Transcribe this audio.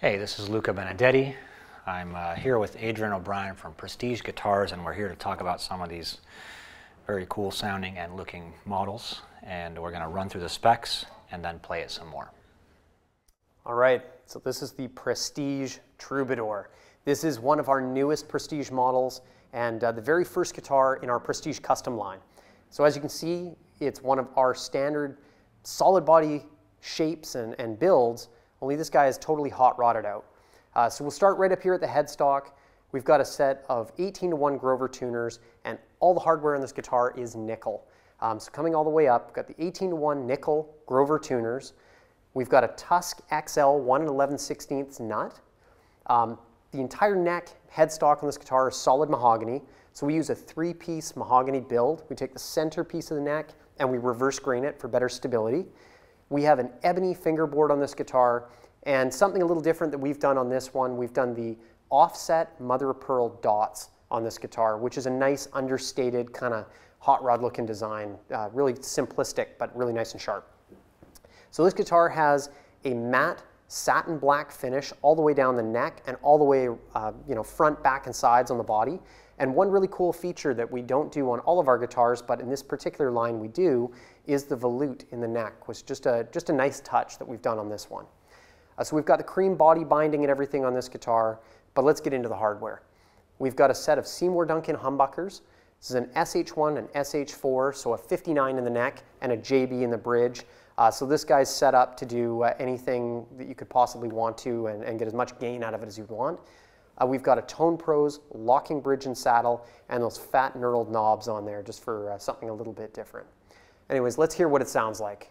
Hey, this is Luca Benedetti. I'm uh, here with Adrian O'Brien from Prestige Guitars, and we're here to talk about some of these very cool sounding and looking models. And we're going to run through the specs and then play it some more. All right, so this is the Prestige Troubadour. This is one of our newest Prestige models and uh, the very first guitar in our Prestige custom line. So as you can see, it's one of our standard solid body shapes and, and builds only this guy is totally hot rodded out. Uh, so we'll start right up here at the headstock. We've got a set of 18 to 1 Grover tuners, and all the hardware on this guitar is nickel. Um, so coming all the way up, we've got the 18 to 1 nickel Grover tuners. We've got a TUSQ XL 1 and 11 16ths nut. Um, the entire neck headstock on this guitar is solid mahogany. So we use a three-piece mahogany build. We take the center piece of the neck and we reverse grain it for better stability. We have an ebony fingerboard on this guitar, and something a little different that we've done on this one, we've done the offset mother of pearl dots on this guitar, which is a nice understated kind of hot rod looking design, uh, really simplistic, but really nice and sharp. So this guitar has a matte satin black finish all the way down the neck and all the way, uh, you know, front, back, and sides on the body. And one really cool feature that we don't do on all of our guitars, but in this particular line we do, is the volute in the neck, which is just a, just a nice touch that we've done on this one. Uh, so we've got the cream body binding and everything on this guitar, but let's get into the hardware. We've got a set of Seymour Duncan humbuckers. This is an SH1 and SH4, so a 59 in the neck and a JB in the bridge. Uh, so this guy's set up to do uh, anything that you could possibly want to and, and, get as much gain out of it as you want. Uh, we've got a TonePros locking bridge and saddle and those fat knurled knobs on there just for uh, something a little bit different. Anyways, let's hear what it sounds like.